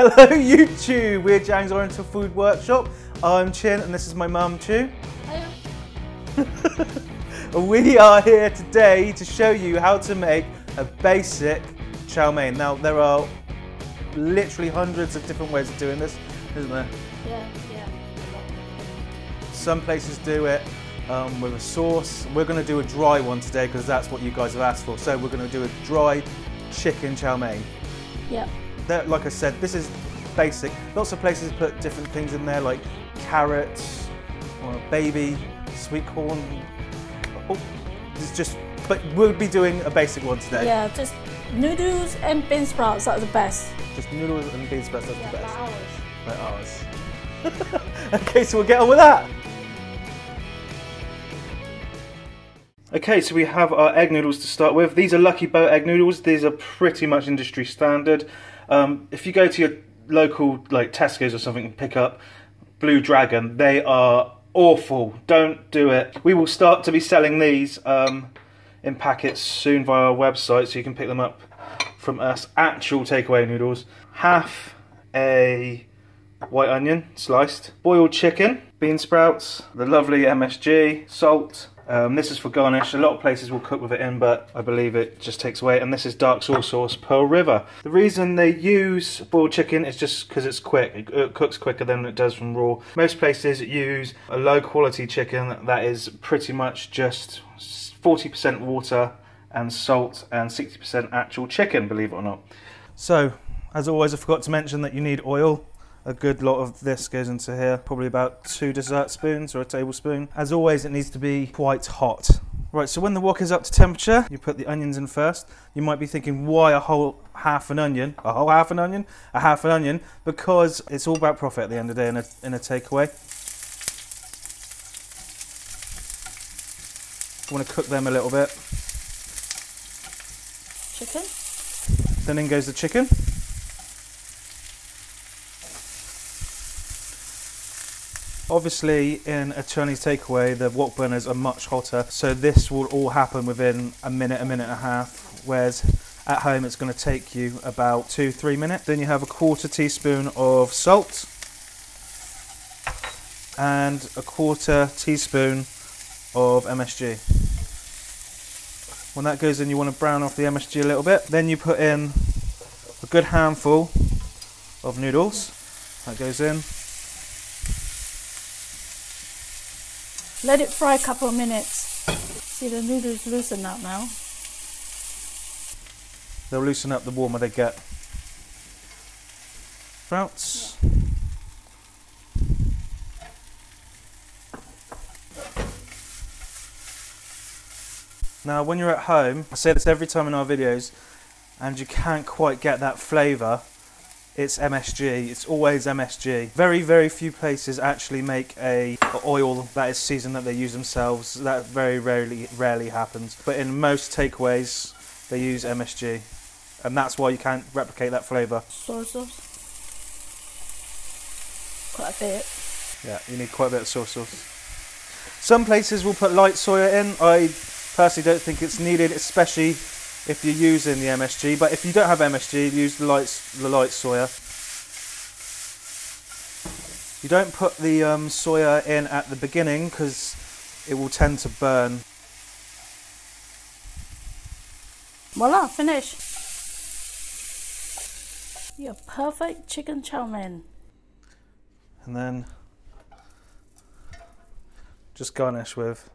Hello YouTube, we're Ziang's Oriental Food Workshop. I'm Chin and this is my mum Choo. Hello. we are here today to show you how to make a basic chow mein. Now there are literally hundreds of different ways of doing this, isn't there? Yeah, yeah. Some places do it um, with a sauce. We're going to do a dry one today because that's what you guys have asked for. So we're going to do a dry chicken chow mein. Yeah. That, like I said, this is basic. Lots of places put different things in there like carrots, or baby, sweet corn. Oh, it's just, but we'll be doing a basic one today. Yeah, just noodles and bean sprouts are the best. Just noodles and bean sprouts, that's Yeah, the best. like Like ours. ours. okay, so we'll get on with that. Okay, so we have our egg noodles to start with. These are Lucky Boat egg noodles. These are pretty much industry standard. Um, if you go to your local like Tesco's or something and pick up Blue Dragon, they are awful. Don't do it. We will start to be selling these um, in packets soon via our website, so you can pick them up from us. Actual takeaway noodles. Half a white onion sliced, boiled chicken, bean sprouts, the lovely MSG, salt. Um, this is for garnish. A lot of places will cook with it in, but I believe it just takes away. And this is dark soy sauce Pearl River. The reason they use boiled chicken is just because it's quick. It, it cooks quicker than it does from raw. Most places use a low quality chicken that is pretty much just 40% water and salt and 60% actual chicken, believe it or not. So, as always, I forgot to mention that you need oil. A good lot of this goes into here, probably about two dessert spoons or a tablespoon. As always, it needs to be quite hot. Right, so when the wok is up to temperature, you put the onions in first. You might be thinking, why a whole half an onion? A whole half an onion? A half an onion? Because it's all about profit at the end of the day in a, in a takeaway. I want to cook them a little bit. Chicken? Then in goes the chicken. Obviously, in a Chinese takeaway, the wok burners are much hotter, so this will all happen within a minute, a minute and a half. Whereas at home, it's going to take you about two, three minutes. Then you have a quarter teaspoon of salt and a quarter teaspoon of MSG. When that goes in, you want to brown off the MSG a little bit. Then you put in a good handful of noodles. That goes in. Let it fry a couple of minutes. See the noodles loosen up now. They'll loosen up the warmer they get. Sprouts. Now, when you're at home, I say this every time in our videos, and you can't quite get that flavour, it's MSG. It's always MSG. Very, very few places actually make a oil that is seasoned that they use themselves. That very rarely, rarely happens. But in most takeaways, they use MSG, and that's why you can't replicate that flavour. Soy sauce. Quite a bit. Yeah, you need quite a bit of soy sauce. Some places will put light soya in. I personally don't think it's needed, especially if you're using the MSG. But if you don't have MSG, use the light, the light soya. You don't put the um, soya in at the beginning because it will tend to burn. Voila, finish. Your perfect chicken chow mein. And then just garnish with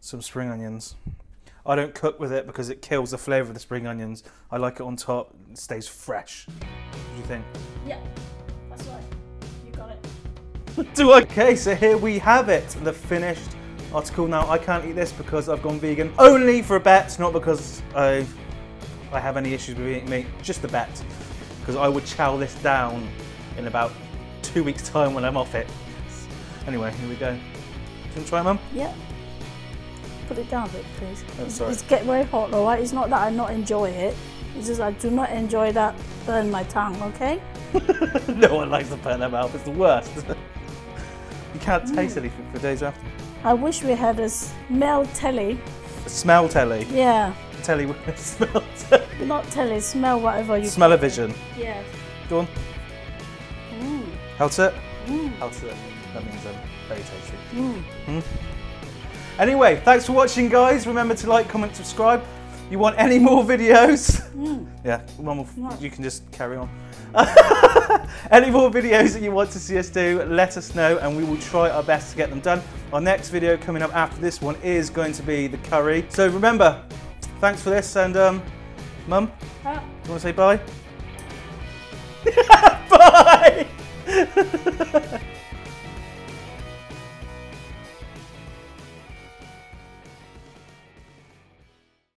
some spring onions. I don't cook with it because it kills the flavour of the spring onions. I like it on top, it stays fresh. What do you think? Yeah, that's right. You got it. do I? Okay, so here we have it, the finished article. Now I can't eat this because I've gone vegan. Only for a bet, not because I I have any issues with eating meat. Just a bet, because I would chow this down in about two weeks' time when I'm off it. Anyway, here we go. Do you want to try, Mum? Yeah. Put it down a bit, please. It's- sorry. It's get very hot, alright? It's not that I not enjoy it. It's just I do not enjoy that burn my tongue, okay? no one likes to burn their mouth. It's the worst. you can't taste anything for days after. I wish we had a smell telly. A Smell telly. Yeah. Telly with smell telly. Not telly, smell whatever you Smell-o-vision. Yeah. Go on. How's it? Mm. How's it? That means um, very tasty. Mm. Anyway, thanks for watching, guys. Remember to like, comment, subscribe. You want any more videos? Mm. Yeah, one more. You can just carry on. any more videos that you want to see us do, let us know, and we will try our best to get them done. Our next video coming up after this one is going to be the curry. So remember, thanks for this, and um, Mum, Ah. you want to say bye? bye.